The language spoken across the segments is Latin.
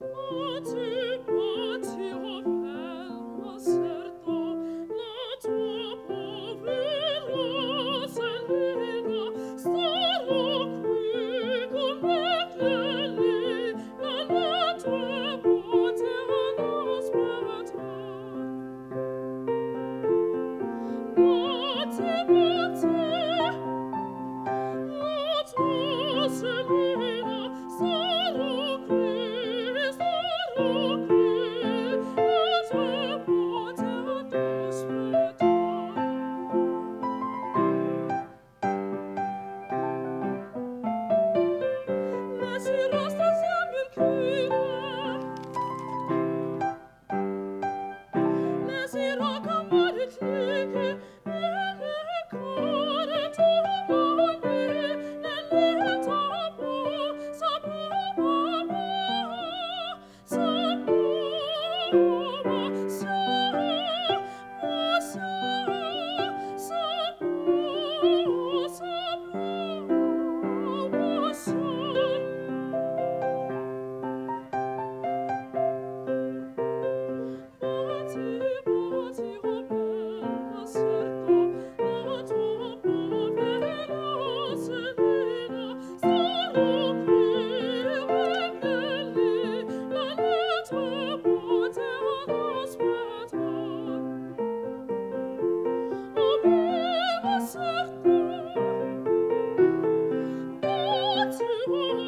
Oh, Sirocco Woo!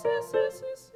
Sis sis.